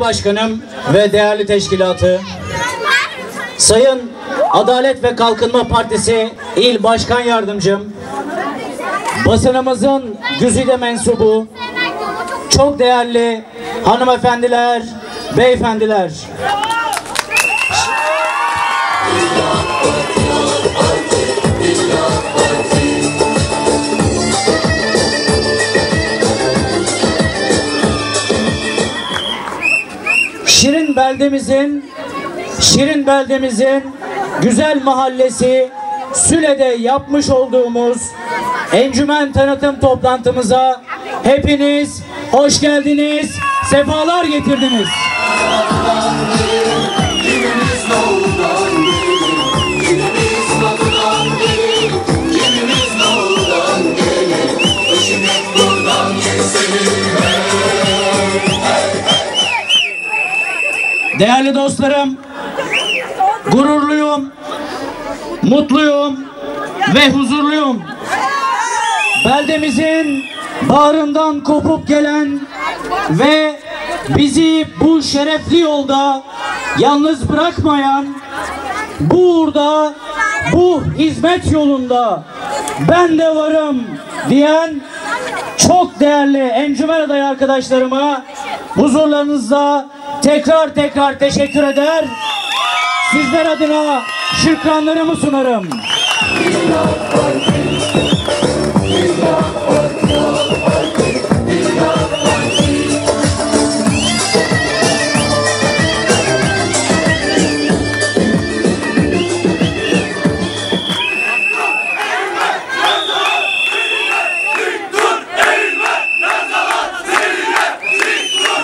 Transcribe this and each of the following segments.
Başkanım ve değerli teşkilatı, Sayın Adalet ve Kalkınma Partisi İl Başkan Yardımcım, basınımızın güzide mensubu, çok değerli hanımefendiler, beyefendiler, beldemizin Şirin beldemizin güzel mahallesi Süle'de yapmış olduğumuz encümen tanıtım toplantımıza hepiniz hoş geldiniz, sefalar getirdiniz. Değerli dostlarım, gururluyum, mutluyum ve huzurluyum. Beldemizin bağrından kopup gelen ve bizi bu şerefli yolda yalnız bırakmayan, bu uğurda, bu hizmet yolunda ben de varım diyen çok değerli encümen adayı arkadaşlarıma huzurlarınızda tekrar tekrar teşekkür eder. Sizler adına şükranlarımı sunarım.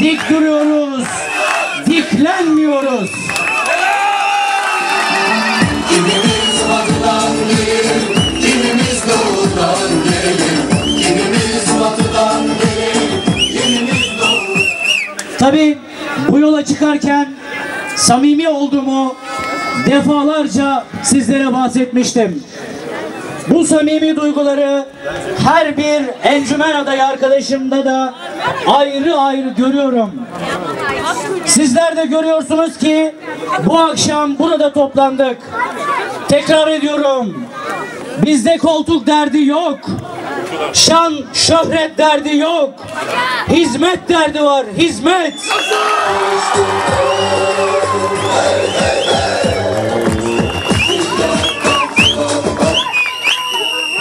Dik duruyoruz. Tabii bu yola çıkarken samimi olduğumu defalarca sizlere bahsetmiştim. Bu samimi duyguları her bir encümen adayı arkadaşımda da ayrı ayrı görüyorum. Sizler de görüyorsunuz ki bu akşam burada toplandık. Tekrar ediyorum. Bizde koltuk derdi yok. Şan, şöhret derdi yok. Hizmet derdi var. Hizmet.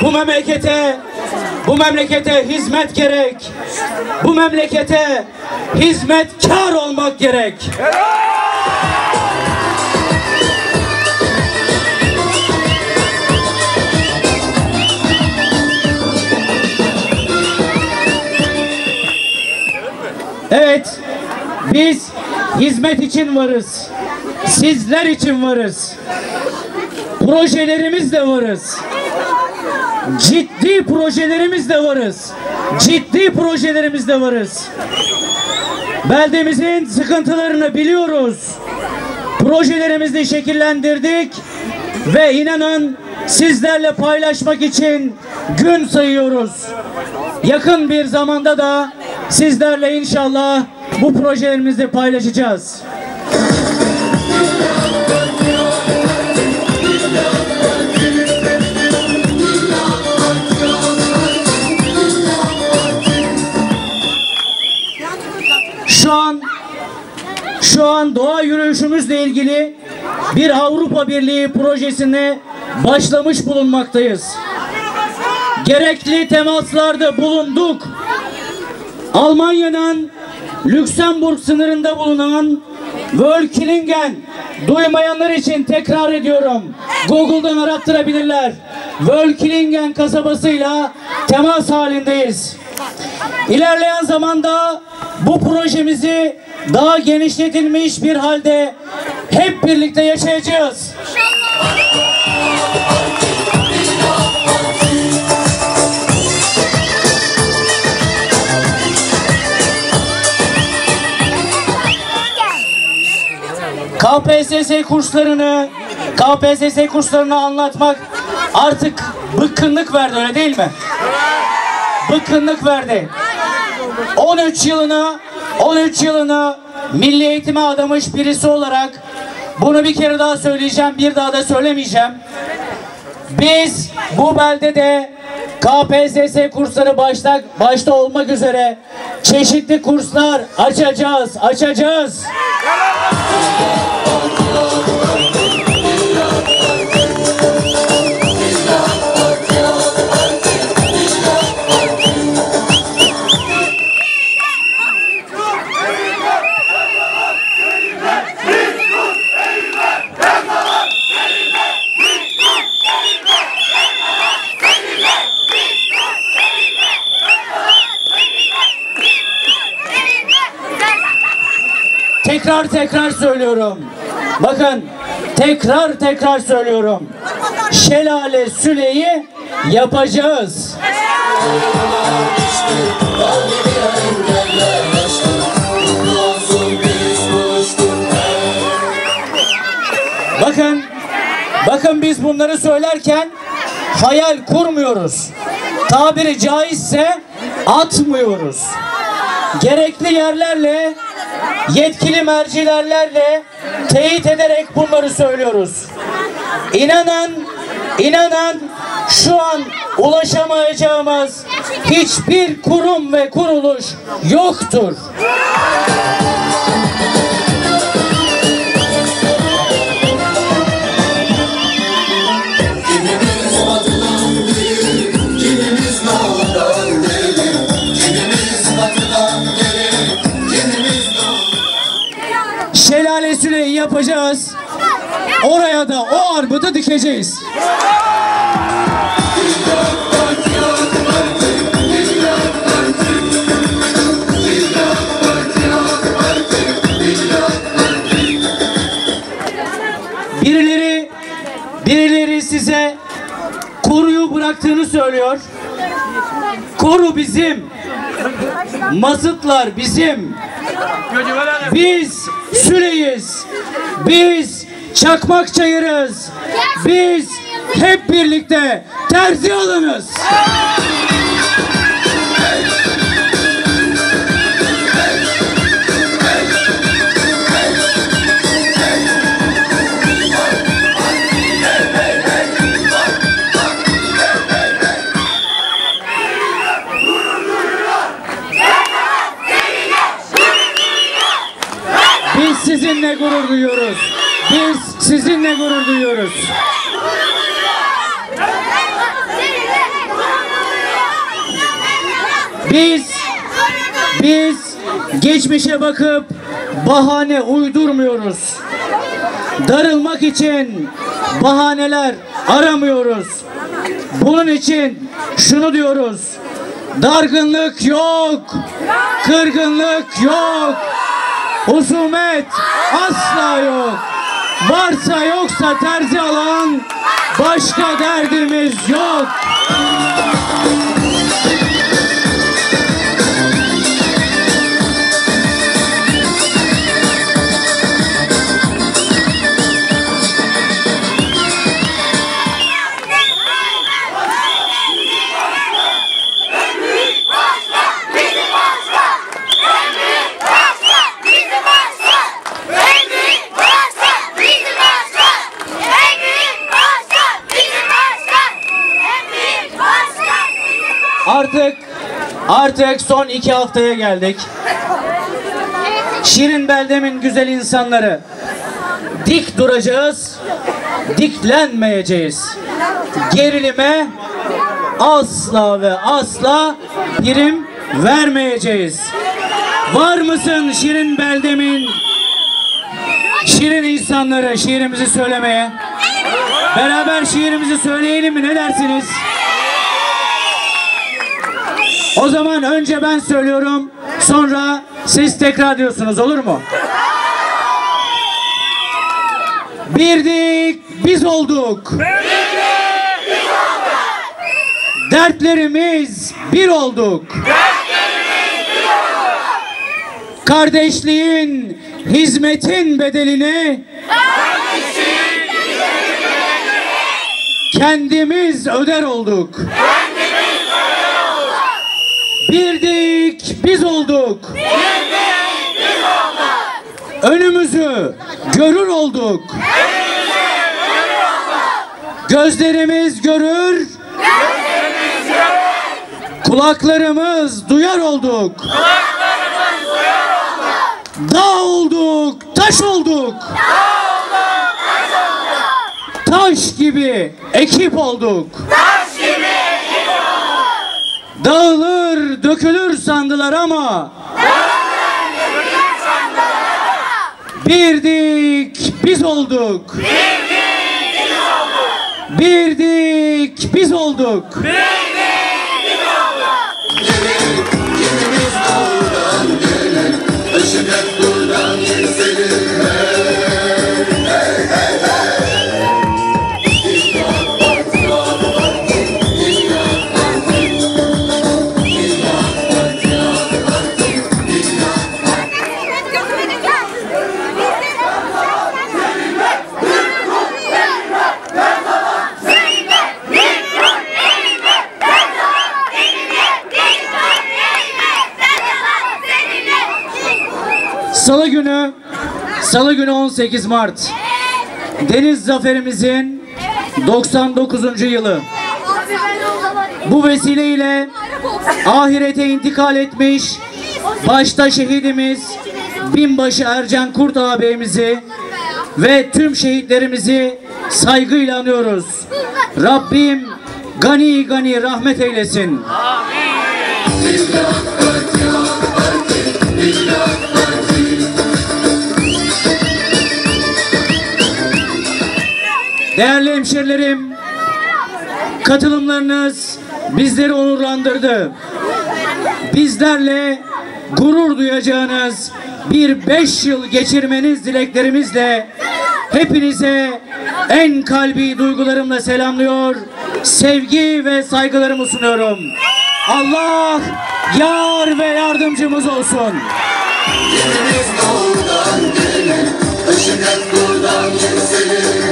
Bu memlekete bu memlekete hizmet gerek. Bu memlekete hizmetkar olmak gerek. Evet, biz hizmet için varız. Sizler için varız. Projelerimiz de varız. Ciddi projelerimiz de varız. Ciddi projelerimiz de varız. Beldemizin sıkıntılarını biliyoruz. Projelerimizi şekillendirdik ve inanın sizlerle paylaşmak için gün sayıyoruz. Yakın bir zamanda da sizlerle inşallah bu projelerimizi paylaşacağız. Şu an şu an doğa yürüyüşümüzle ilgili bir Avrupa Birliği projesine başlamış bulunmaktayız. Gerekli temaslarda bulunduk. Almanya'dan Lüksemburg sınırında bulunan Wölklingen duymayanlar için tekrar ediyorum. Google'dan arattırabilirler. Wölklingen kasabasıyla temas halindeyiz. İlerleyen zamanda bu projemizi daha genişletilmiş bir halde hep birlikte yaşayacağız. KPSS kurslarını KPSS kurslarını anlatmak artık bıkkınlık verdi öyle değil mi? Bıkkınlık verdi. 13 yılını 13 yılını milli eğitime adamış birisi olarak bunu bir kere daha söyleyeceğim, bir daha da söylemeyeceğim. Biz bu beldede KPSS kursları başta, başta olmak üzere çeşitli kurslar açacağız, açacağız. Tekrar söylüyorum. Bakın tekrar tekrar söylüyorum. Şelale Süle'yi yapacağız. Bakın, bakın biz bunları söylerken hayal kurmuyoruz. Tabiri caizse atmıyoruz. Gerekli yerlerle, yetkili mercilerle teyit ederek bunları söylüyoruz. İnanan, inanan şu an ulaşamayacağımız hiçbir kurum ve kuruluş yoktur. Oraya da o armudu dikeceğiz. Birileri birileri size koruyu bıraktığını söylüyor. Koru bizim. Mazıtlar bizim. Biz Süleyiz. Biz Çakmak Çayırız. Biz hep birlikte terzi alınız. Biz sizinle gurur duyuyoruz. Biz sizinle gurur duyuyoruz. Biz biz geçmişe bakıp bahane uydurmuyoruz. Darılmak için bahaneler aramıyoruz. Bunun için şunu diyoruz. Dargınlık yok. Kırgınlık yok. Husumet asla yok. Varsa yoksa terzi alan başka derdimiz yok. Artık artık son iki haftaya geldik. Şirin beldemin güzel insanları. Dik duracağız, diklenmeyeceğiz. Gerilime asla ve asla prim vermeyeceğiz. Var mısın Şirin beldemin şirin insanları şiirimizi söylemeye? Beraber şiirimizi söyleyelim mi? Ne dersiniz? O zaman önce ben söylüyorum, sonra siz tekrar diyorsunuz olur mu? Birdik, biz olduk. Dertlerimiz bir olduk. Kardeşliğin, hizmetin bedelini kendimiz öder olduk. Birdik biz olduk. önümüzü görür olduk. Gözlerimiz görür, kulaklarımız duyar olduk. Dağ olduk, taş olduk. Taş gibi ekip olduk. Dağılır, dökülür sandılar ama Birdik biz olduk. Birdik biz olduk. Kimimiz Salı günü Salı günü 18 Mart. Deniz zaferimizin 99. yılı. Bu vesileyle ahirete intikal etmiş başta şehidimiz binbaşı Ercan Kurt ağabeyimizi ve tüm şehitlerimizi saygıyla anıyoruz. Rabbim gani gani rahmet eylesin. Değerli hemşerilerim, katılımlarınız bizleri onurlandırdı. Bizlerle gurur duyacağınız bir beş yıl geçirmeniz dileklerimizle hepinize en kalbi duygularımla selamlıyor, sevgi ve saygılarımı sunuyorum. Allah yar ve yardımcımız olsun. Dilimiz doğudan gelir, peşinden buradan keselim.